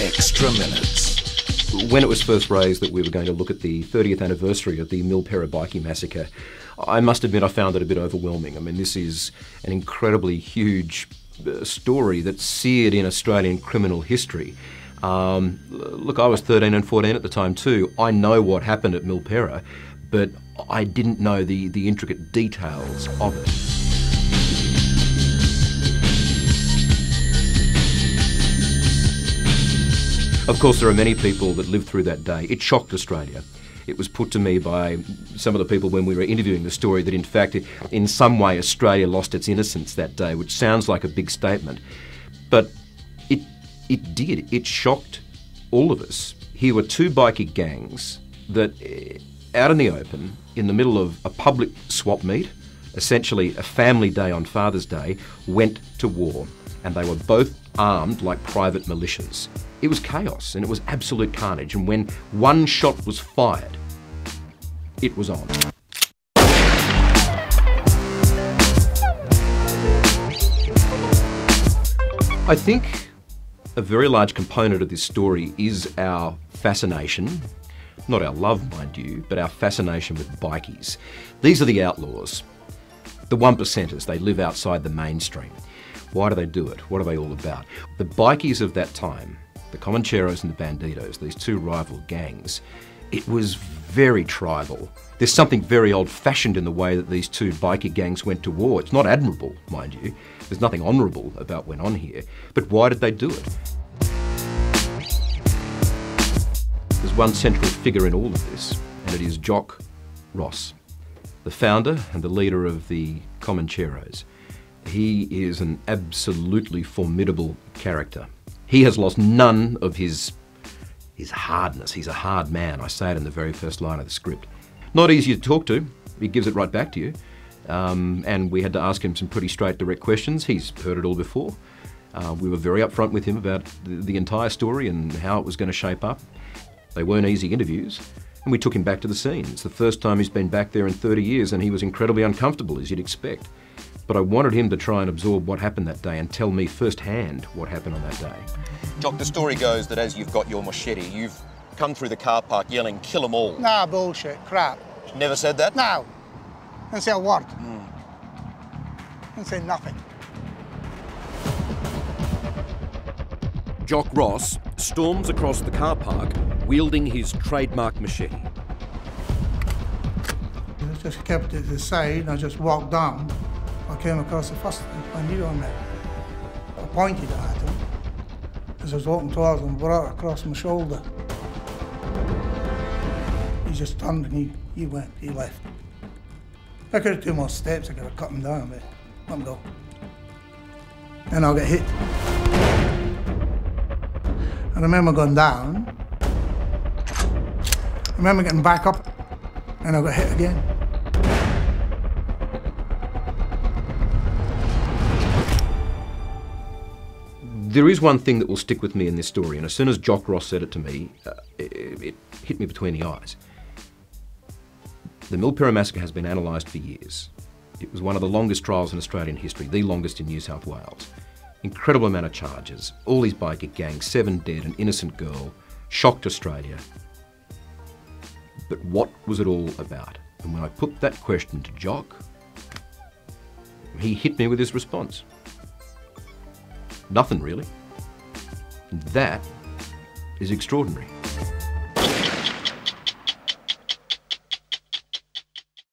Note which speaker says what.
Speaker 1: Extra Minutes.
Speaker 2: When it was first raised that we were going to look at the 30th anniversary of the Milperra bikie massacre, I must admit I found it a bit overwhelming. I mean, this is an incredibly huge uh, story that's seared in Australian criminal history. Um, look, I was 13 and 14 at the time too. I know what happened at Milperra, but I didn't know the, the intricate details of it. Of course, there are many people that lived through that day. It shocked Australia. It was put to me by some of the people when we were interviewing the story that, in fact, in some way, Australia lost its innocence that day, which sounds like a big statement. But it, it did. It shocked all of us. Here were two bikie gangs that, eh, out in the open, in the middle of a public swap meet, essentially a family day on Father's Day, went to war. And they were both armed like private militias. It was chaos and it was absolute carnage. And when one shot was fired, it was on. I think a very large component of this story is our fascination, not our love, mind you, but our fascination with bikies. These are the outlaws, the one percenters. They live outside the mainstream. Why do they do it? What are they all about? The bikies of that time, the Comancheros and the Bandidos, these two rival gangs, it was very tribal. There's something very old fashioned in the way that these two bikie gangs went to war. It's not admirable, mind you. There's nothing honourable about what went on here. But why did they do it? There's one central figure in all of this, and it is Jock Ross, the founder and the leader of the Comancheros. He is an absolutely formidable character. He has lost none of his, his hardness. He's a hard man. I say it in the very first line of the script. Not easy to talk to. He gives it right back to you. Um, and we had to ask him some pretty straight, direct questions. He's heard it all before. Uh, we were very upfront with him about the, the entire story and how it was going to shape up. They weren't easy interviews. And we took him back to the scene. It's the first time he's been back there in 30 years, and he was incredibly uncomfortable, as you'd expect. But I wanted him to try and absorb what happened that day and tell me firsthand what happened on that day.
Speaker 3: Jock, the story goes that as you've got your machete, you've come through the car park yelling, kill them all.
Speaker 4: Nah, bullshit, crap.
Speaker 3: Never said that?
Speaker 4: No. Didn't say a word. Hmm. Didn't say nothing.
Speaker 5: Jock Ross storms across the car park wielding his trademark machete.
Speaker 4: I just kept it to the side and I just walked down. I came across the first bandito on there. I pointed at him as I was walking towards him, brought it across my shoulder. He just turned and he, he went, he left. I could have two more steps, I could have cut him down, but let him go. And I'll get hit. I remember going down. I remember getting back up and I got hit again.
Speaker 2: There is one thing that will stick with me in this story, and as soon as Jock Ross said it to me, uh, it, it hit me between the eyes. The Milperra massacre has been analysed for years. It was one of the longest trials in Australian history, the longest in New South Wales. Incredible amount of charges, all these bikie gangs, seven dead, an innocent girl, shocked Australia. But what was it all about? And when I put that question to Jock, he hit me with his response. Nothing really. That is extraordinary.